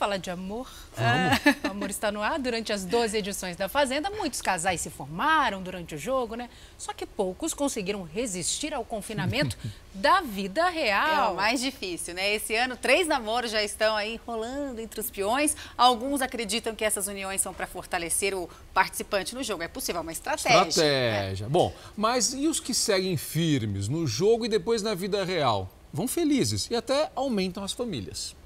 falar de amor? Ah, o amor está no ar. Durante as 12 edições da Fazenda, muitos casais se formaram durante o jogo, né? Só que poucos conseguiram resistir ao confinamento da vida real. É o mais difícil, né? Esse ano, três namoros já estão aí rolando entre os peões. Alguns acreditam que essas uniões são para fortalecer o participante no jogo. É possível, uma estratégia. Estratégia. Né? Bom, mas e os que seguem firmes no jogo e depois na vida real? Vão felizes e até aumentam as famílias.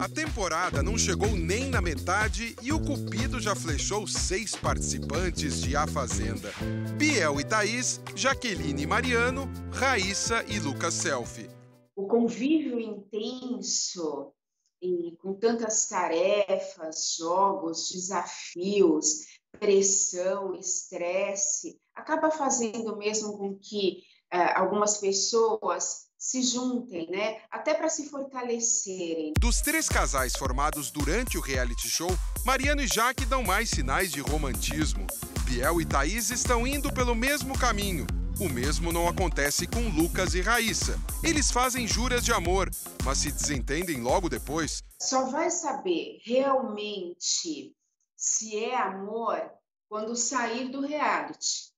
A temporada não chegou nem na metade e o Cupido já flechou seis participantes de A Fazenda. Biel e Thaís, Jaqueline e Mariano, Raíssa e Lucas Selfie. O convívio intenso e com tantas tarefas, jogos, desafios, pressão, estresse, acaba fazendo mesmo com que uh, algumas pessoas se juntem, né? Até para se fortalecerem. Dos três casais formados durante o reality show, Mariano e Jaque dão mais sinais de romantismo. Biel e Thaís estão indo pelo mesmo caminho. O mesmo não acontece com Lucas e Raíssa. Eles fazem juras de amor, mas se desentendem logo depois. Só vai saber realmente se é amor quando sair do reality.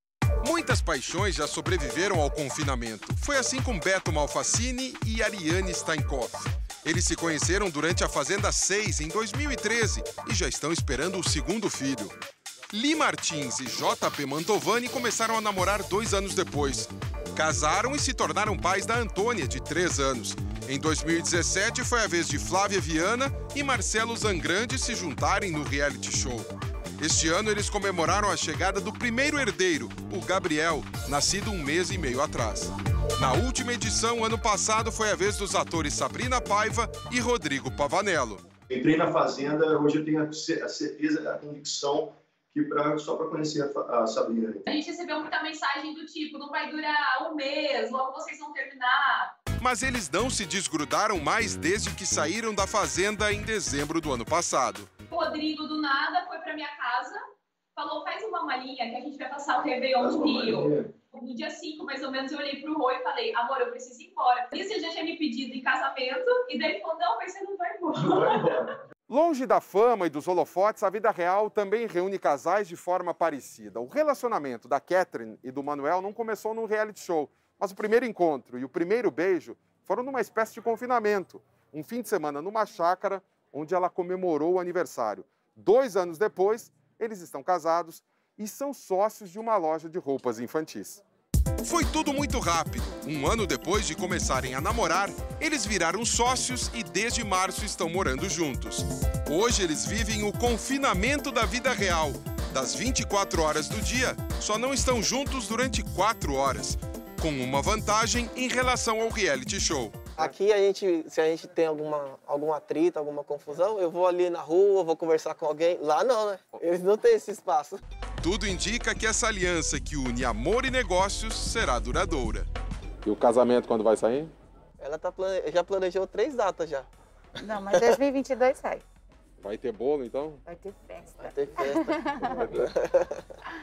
Muitas paixões já sobreviveram ao confinamento. Foi assim com Beto Malfacini e Ariane Steinkoff. Eles se conheceram durante a Fazenda 6 em 2013 e já estão esperando o segundo filho. Li Martins e JP Mantovani começaram a namorar dois anos depois. Casaram e se tornaram pais da Antônia, de três anos. Em 2017 foi a vez de Flávia Viana e Marcelo Zangrande se juntarem no reality show. Este ano eles comemoraram a chegada do primeiro herdeiro, o Gabriel, nascido um mês e meio atrás. Na última edição, ano passado, foi a vez dos atores Sabrina Paiva e Rodrigo Pavanello. Entrei na Fazenda, hoje eu tenho a certeza, a convicção que pra, só para conhecer a, a, Sabrina. A gente recebeu muita mensagem do tipo, não vai durar um mês, logo vocês vão terminar. Mas eles não se desgrudaram mais desde que saíram da Fazenda em dezembro do ano passado. O Rodrigo, do nada, foi para minha casa, falou, faz uma malinha que a gente vai passar o Réveillon no Rio. No dia 5, mais ou menos, eu olhei pro Rô e falei, amor, eu preciso ir embora. Isso ele já tinha me pedido em casamento, e daí ele falou, não, mas você não vai embora. Não vai embora. Longe da fama e dos holofotes, a vida real também reúne casais de forma parecida. O relacionamento da Catherine e do Manuel não começou num reality show, mas o primeiro encontro e o primeiro beijo foram numa espécie de confinamento. Um fim de semana numa chácara onde ela comemorou o aniversário. Dois anos depois, eles estão casados e são sócios de uma loja de roupas infantis. Foi tudo muito rápido. Um ano depois de começarem a namorar, eles viraram sócios e desde março estão morando juntos. Hoje eles vivem o confinamento da vida real. Das 24 horas do dia, só não estão juntos durante 4 horas, com uma vantagem em relação ao reality show. Aqui a gente, se a gente tem alguma, algum atrito, alguma confusão, eu vou ali na rua, vou conversar com alguém. Lá não, né? Eles não têm esse espaço. Tudo indica que essa aliança que une amor e negócios será duradoura. E o casamento quando vai sair? Ela tá plane... já planejou três datas já. Não, mas 2022 sai. Vai ter bolo então? Vai ter festa. Vai ter festa.